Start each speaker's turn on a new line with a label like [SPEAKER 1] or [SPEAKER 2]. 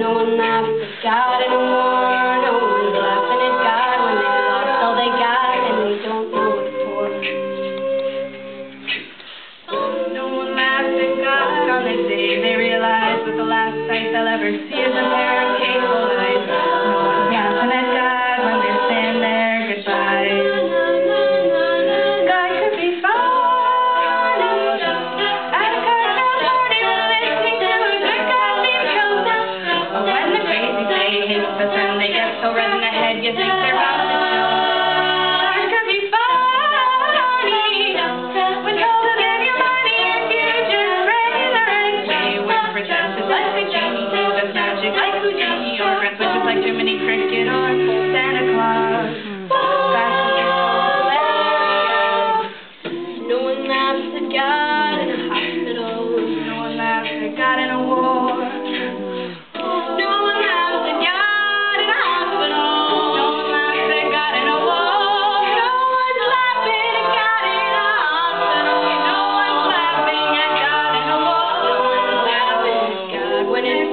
[SPEAKER 1] no one laughs at God anymore. No one's laughing at God when they've lost all they got and they don't know what for. No one laughs at God, all they say they realize that the last sight they'll ever see is Jiminy Cricket or Santa Claus. No one laughs at God in a hospital. No one laughs at God in a war. No one laughs at God in a hospital. No one laughs at God in a war. No at God when it's.